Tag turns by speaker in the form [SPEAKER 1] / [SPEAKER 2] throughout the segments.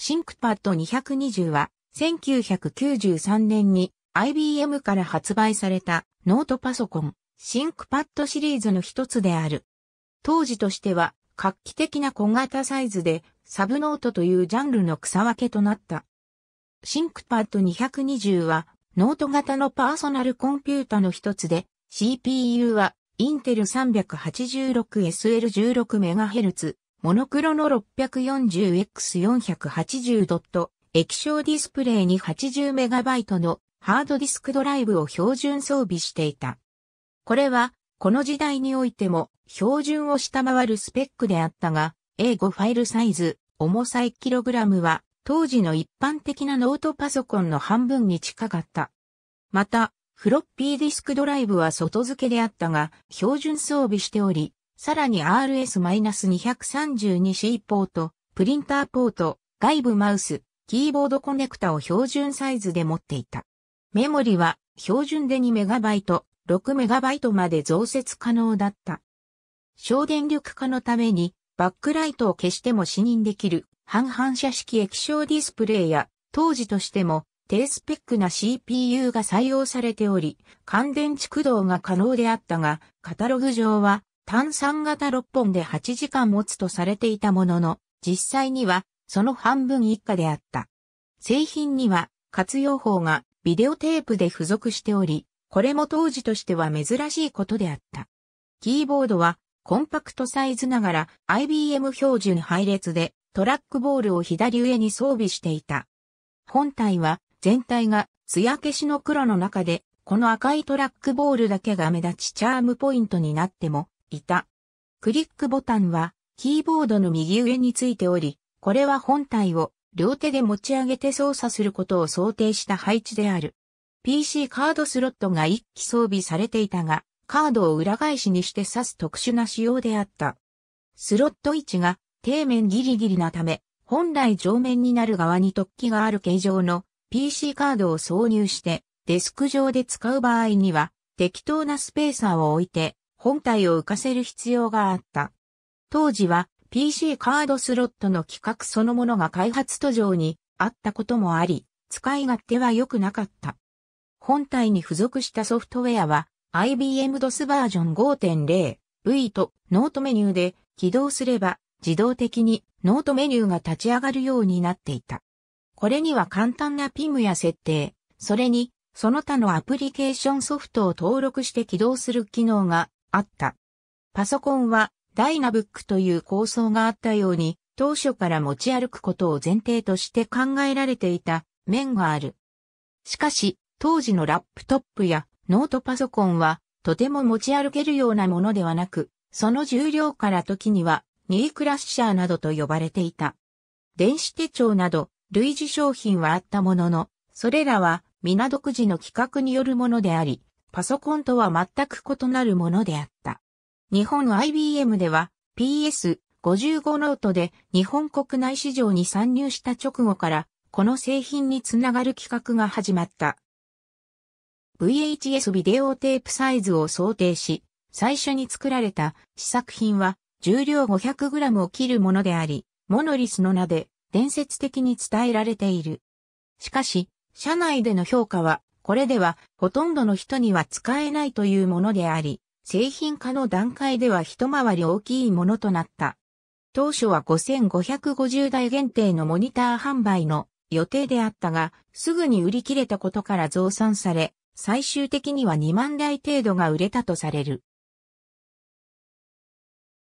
[SPEAKER 1] ThinkPad 220は1993年に IBM から発売されたノートパソコン ThinkPad シリーズの一つである。当時としては画期的な小型サイズでサブノートというジャンルの草分けとなった。 ThinkPad 220はノート型のパーソナルコンピュータの一つで CPU はインテル 386SL16MHz モノクロの 640X480 ドット液晶ディスプレイに 80MB のハードディスクドライブを標準装備していた。これは、この時代においても標準を下回るスペックであったが、A5 ファイルサイズ、重さ 1kg は当時の一般的なノートパソコンの半分に近かった。また、フロッピーディスクドライブは外付けであったが、標準装備しており、さらに RS-232C ポート、プリンターポート、外部マウス、キーボードコネクタを標準サイズで持っていた。メモリは標準で 2MB、6MB まで増設可能だった。省電力化のためにバックライトを消しても視認できる半反射式液晶ディスプレイや当時としても低スペックな CPU が採用されており、乾電池駆動が可能であったが、カタログ上は単3型6本で8時間持つとされていたものの、実際にはその半分以下であった。製品には活用法がビデオテープで付属しており、これも当時としては珍しいことであった。キーボードはコンパクトサイズながら IBM 標準配列でトラックボールを左上に装備していた。本体は全体が艶消しの黒の中で、この赤いトラックボールだけが目立ちチャームポイントになってもいた。クリックボタンはキーボードの右上についており、これは本体を両手で持ち上げて操作することを想定した配置である。PC カードスロットが一機装備されていたが、カードを裏返しにして挿す特殊な仕様であった。スロット位置が底面ギリギリなため、本来上面になる側に突起がある形状の PC カードを挿入してデスク上で使う場合には適当なスペーサーを置いて本体を浮かせる必要があった。当時は PC カードスロットの規格そのものが開発途上にあったこともあり、使い勝手は良くなかった。本体に付属したソフトウェアは IBM DOS バージョン 5.0V とノートメニューで起動すれば自動的にノートメニューが立ち上がるようになっていた。これには簡単な PIM や設定、それにその他のアプリケーションソフトを登録して起動する機能があった。パソコンはダイナブックという構想があったように、当初から持ち歩くことを前提として考えられていた面がある。しかし、当時のラップトップやノートパソコンはとても持ち歩けるようなものではなく、その重量から時にはニークラッシャーなどと呼ばれていた。電子手帳など類似商品はあったものの、それらは皆独自の規格によるものであり、パソコンとは全く異なるものであった。日本 IBM では PS55 ノートで日本国内市場に参入した直後からこの製品につながる企画が始まった。VHS ビデオテープサイズを想定し、最初に作られた試作品は重量 500g を切るものであり、モノリスの名で伝説的に伝えられている。しかし、社内での評価は、これではほとんどの人には使えないというものであり、製品化の段階では一回り大きいものとなった。当初は5550台限定のモニター販売の予定であったが、すぐに売り切れたことから増産され、最終的には2万台程度が売れたとされる。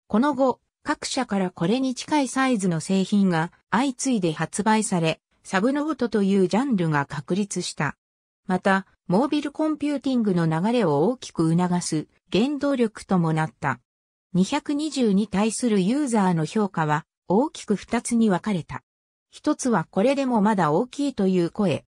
[SPEAKER 1] この後、各社からこれに近いサイズの製品が相次いで発売され、サブノートというジャンルが確立した。また、モービルコンピューティングの流れを大きく促す原動力ともなった。220に対するユーザーの評価は大きく二つに分かれた。一つはこれでもまだ大きいという声。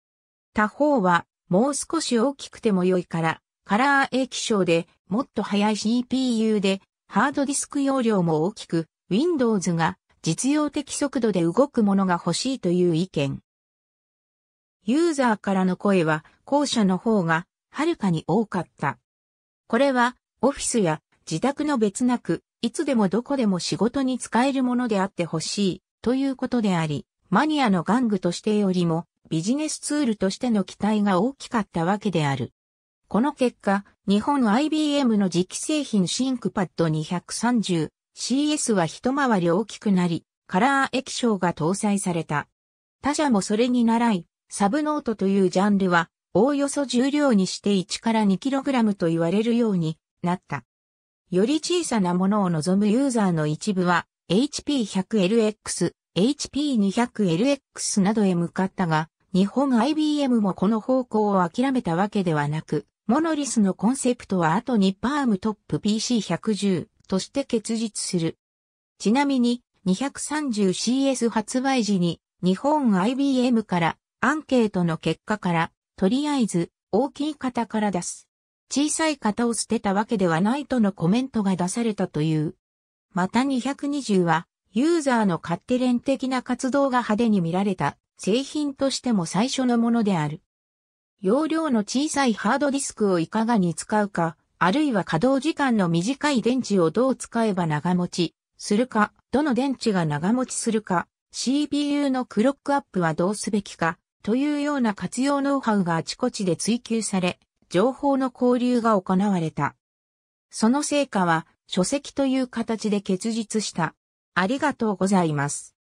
[SPEAKER 1] 他方はもう少し大きくても良いから、カラー液晶でもっと速い CPU でハードディスク容量も大きく、Windows が実用的速度で動くものが欲しいという意見。ユーザーからの声は後者の方がはるかに多かった。これはオフィスや自宅の別なく、いつでもどこでも仕事に使えるものであってほしいということであり、マニアの玩具としてよりもビジネスツールとしての期待が大きかったわけである。この結果、日本 IBM の次期製品シンクパッド 230CS は一回り大きくなり、カラー液晶が搭載された。他社もそれに倣い、サブノートというジャンルは、おおよそ重量にして1から 2kg と言われるようになった。より小さなものを望むユーザーの一部は、HP100LX、HP200LX などへ向かったが、日本 IBM もこの方向を諦めたわけではなく、モノリスのコンセプトは後にパームトップ PC110 として結実する。ちなみに 230CS 発売時に日本 IBM からアンケートの結果からとりあえず大きい型から出す。小さい型を捨てたわけではないとのコメントが出されたという。また220はユーザーの勝手連的な活動が派手に見られた製品としても最初のものである。容量の小さいハードディスクをいかがに使うか、あるいは稼働時間の短い電池をどう使えば長持ちするか、どの電池が長持ちするか、CPU のクロックアップはどうすべきか、というような活用ノウハウがあちこちで追求され、情報の交流が行われた。その成果は書籍という形で結実した。ありがとうございます。